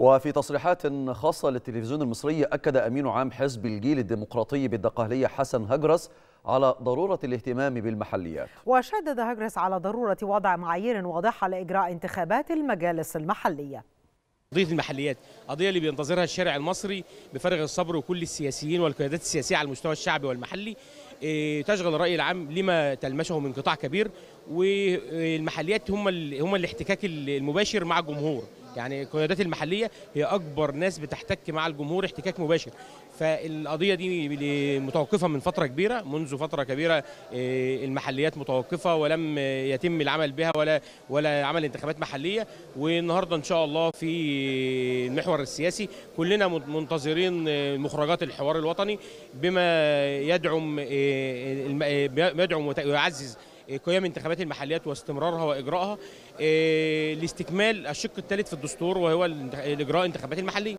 وفي تصريحات خاصة للتلفزيون المصري أكد أمين عام حزب الجيل الديمقراطي بالدقهلية حسن هجرس على ضرورة الاهتمام بالمحليات. وشدد هجرس على ضرورة وضع معايير واضحة لإجراء انتخابات المجالس المحلية. قضية المحليات قضية اللي بينتظرها الشارع المصري بفارغ الصبر وكل السياسيين والقيادات السياسية على المستوى الشعبي والمحلي. إيه، تشغل الرأي العام لما تلمسه من قطاع كبير والمحليات هم هم الاحتكاك المباشر مع الجمهور. يعني القيادات المحلية هي أكبر ناس بتحتك مع الجمهور احتكاك مباشر. فالقضية دي متوقفة من فترة كبيرة منذ فترة كبيرة إيه، المحليات متوقفة ولم يتم العمل بها ولا ولا عمل انتخابات محلية. والنهاردة إن شاء الله في المحور السياسي كلنا منتظرين مخرجات الحوار الوطني بما يدعم إيه، يدعم ويعزز قيام انتخابات المحليات واستمرارها واجرائها إيه، لاستكمال الشق الثالث في الدستور وهو الإجراء انتخابات المحليه